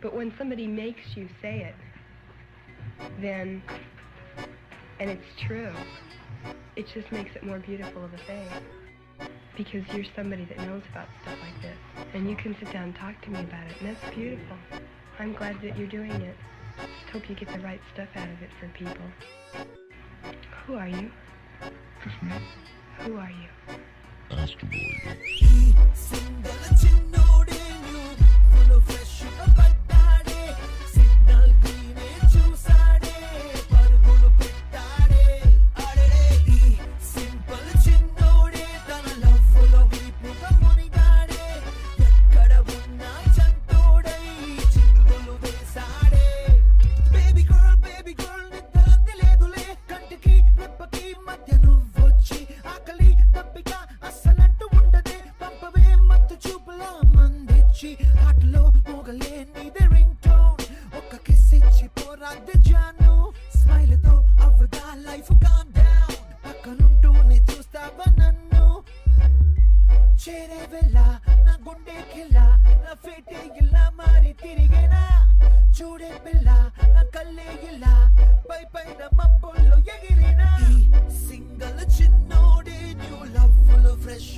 But when somebody makes you say it, then, and it's true, it just makes it more beautiful of a thing. Because you're somebody that knows about stuff like this. And you can sit down and talk to me about it, and that's beautiful. I'm glad that you're doing it. Just hope you get the right stuff out of it for people. Who are you? Just me. Who are you? Astro Boy. Cinderella, wrong తెచ్చాను స్మైల్తో అవ్వగా life calm down పక్కనుంటూనే చూస్తావా నన్ను? చేరే వెళ్ళ నా గుండె కిల్ల నా ఫేటే ఇల్ల మారి తిరిగేనా? చూడే పిల్ల నా కళ్ళే ఇల్ల పై పైన మబ్బుల్లో ఎగిరినా? సింగల్ చిన్నోడే న్యూ లవ్ ఫ్రెష్